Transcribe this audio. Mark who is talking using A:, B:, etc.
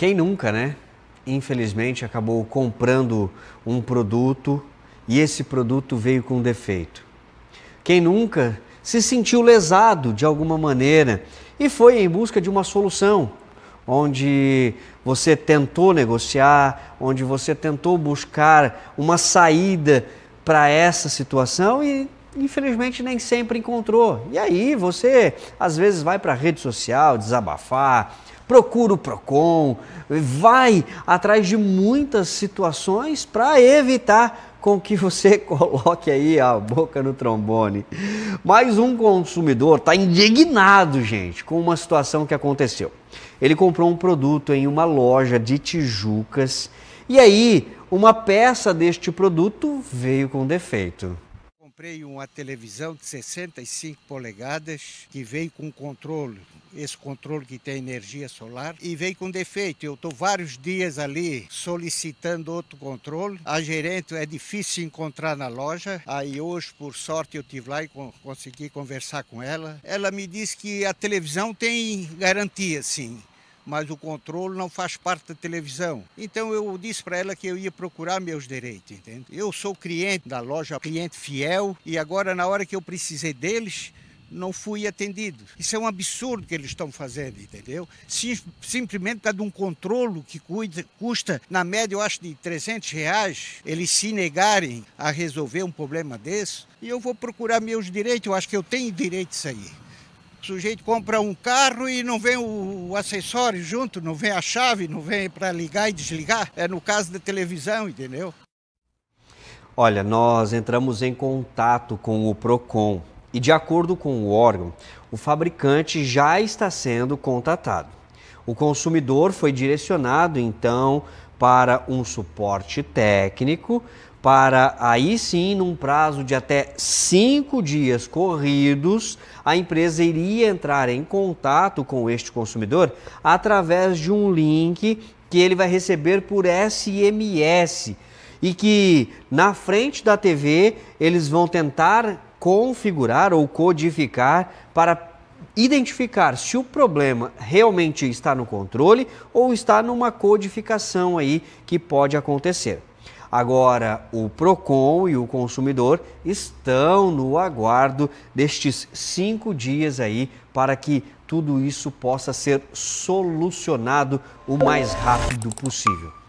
A: Quem nunca, né? Infelizmente acabou comprando um produto e esse produto veio com defeito. Quem nunca se sentiu lesado de alguma maneira e foi em busca de uma solução, onde você tentou negociar, onde você tentou buscar uma saída para essa situação e infelizmente nem sempre encontrou. E aí você às vezes vai para a rede social desabafar, procura o Procon, vai atrás de muitas situações para evitar com que você coloque aí a boca no trombone. Mas um consumidor está indignado, gente, com uma situação que aconteceu. Ele comprou um produto em uma loja de Tijucas e aí uma peça deste produto veio com defeito
B: comprei uma televisão de 65 polegadas que veio com controle, esse controle que tem energia solar, e veio com defeito. Eu estou vários dias ali solicitando outro controle. A gerente é difícil encontrar na loja. Aí hoje, por sorte, eu tive lá e consegui conversar com ela. Ela me disse que a televisão tem garantia, sim mas o controle não faz parte da televisão. Então eu disse para ela que eu ia procurar meus direitos, entende? Eu sou cliente da loja, cliente fiel, e agora na hora que eu precisei deles, não fui atendido. Isso é um absurdo que eles estão fazendo, entendeu? Sim, simplesmente por causa de um controlo que cuida, custa, na média, eu acho, de 300 reais, eles se negarem a resolver um problema desse, e eu vou procurar meus direitos, eu acho que eu tenho direito a aí. O sujeito compra um carro e não vem o acessório junto, não vem a chave, não vem para ligar e desligar. É no caso da televisão, entendeu?
A: Olha, nós entramos em contato com o Procon e, de acordo com o órgão, o fabricante já está sendo contatado. O consumidor foi direcionado então para um suporte técnico para aí sim, num prazo de até cinco dias corridos, a empresa iria entrar em contato com este consumidor através de um link que ele vai receber por SMS e que na frente da TV eles vão tentar configurar ou codificar para identificar se o problema realmente está no controle ou está numa codificação aí que pode acontecer. Agora, o PROCON e o consumidor estão no aguardo destes cinco dias aí para que tudo isso possa ser solucionado o mais rápido possível.